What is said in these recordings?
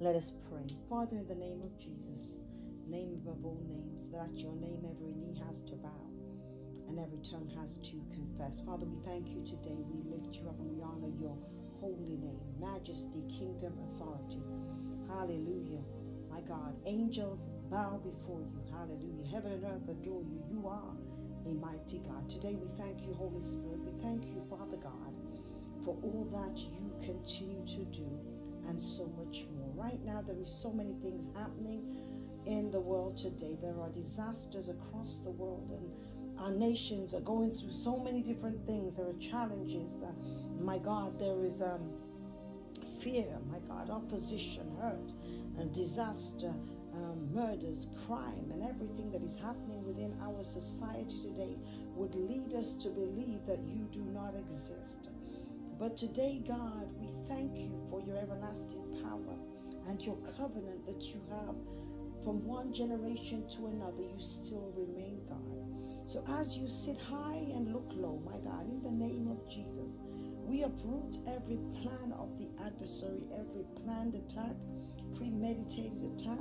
Let us pray. Father, in the name of Jesus, name above all names, that at your name every knee has to bow and every tongue has to confess. Father, we thank you today. We lift you up and we honor your holy name, majesty, kingdom, authority. Hallelujah. My God, angels bow before you. Hallelujah. Heaven and earth adore you. You are a mighty God. Today we thank you, Holy Spirit. We thank you, Father God, for all that you continue to do and so much more. Right now, there is so many things happening in the world today. There are disasters across the world, and our nations are going through so many different things. There are challenges. Uh, my God, there is um, fear. My God, opposition, hurt, and disaster um, murders, crime, and everything that is happening within our society today would lead us to believe that you do not exist. But today, God, we thank you for your everlasting power and your covenant that you have from one generation to another. You still remain God. So as you sit high and look low, my God, in the name of Jesus, we uproot every plan of the adversary, every planned attack, premeditated attack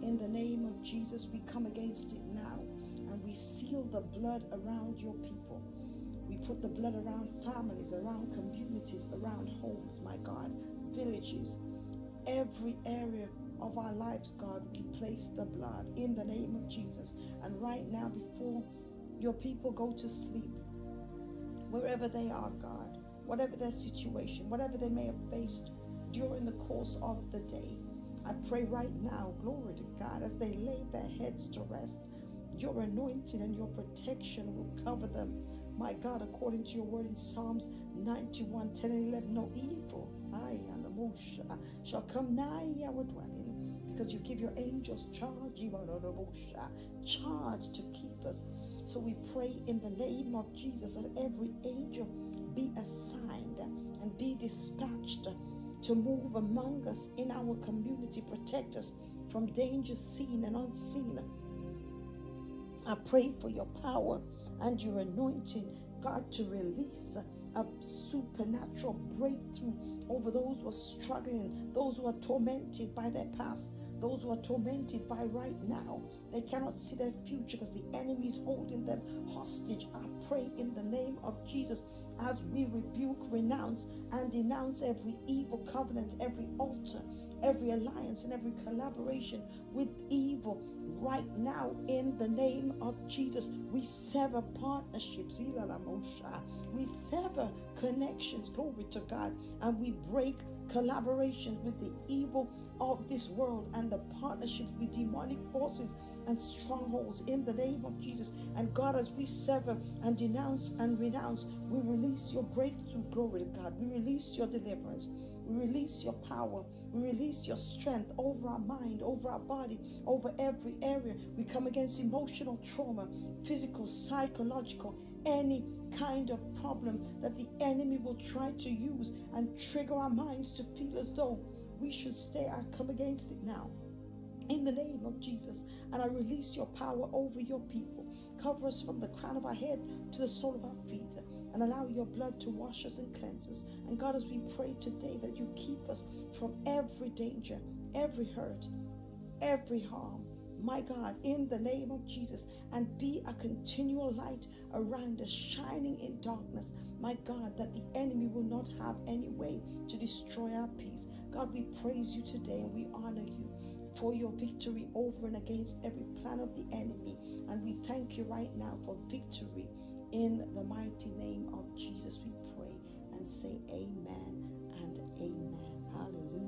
in the name of Jesus, we come against it now and we seal the blood around your people. Put the blood around families, around communities, around homes, my God, villages, every area of our lives, God, we place the blood in the name of Jesus. And right now, before your people go to sleep, wherever they are, God, whatever their situation, whatever they may have faced during the course of the day, I pray right now, glory to God, as they lay their heads to rest, your anointing and your protection will cover them. My God, according to your word in Psalms 91, 10 and 11, no evil I, uh, shall come nigh our dwelling because you give your angels charge, uh, charge to keep us. So we pray in the name of Jesus that every angel be assigned and be dispatched to move among us in our community, protect us from danger seen and unseen. I pray for your power and your anointing, God, to release a supernatural breakthrough over those who are struggling, those who are tormented by their past, those who are tormented by right now. They cannot see their future because the enemy is holding them hostage. I pray in the name of Jesus as we rebuke, renounce, and denounce every evil covenant, every altar, every alliance, and every collaboration with evil right now in the name of Jesus. We sever partnerships, we sever connections, glory to God, and we break collaborations with the evil of this world and the partnerships with demonic forces and strongholds in the name of Jesus. And God, as we sever and denounce and renounce, we release your breakthrough, glory to God. We release your deliverance. We release your power. We release your strength over our mind, over our body, over every area. We come against emotional trauma, physical, psychological, any kind of problem that the enemy will try to use and trigger our minds to feel as though we should stay. I come against it now in the name of Jesus. And I release your power over your people. Cover us from the crown of our head to the sole of our feet and allow your blood to wash us and cleanse us. And God, as we pray today that you keep us from every danger, every hurt, every harm. My God, in the name of Jesus, and be a continual light around us, shining in darkness. My God, that the enemy will not have any way to destroy our peace. God, we praise you today and we honor you for your victory over and against every plan of the enemy. And we thank you right now for victory in the mighty name of Jesus. We pray and say amen and amen. Hallelujah.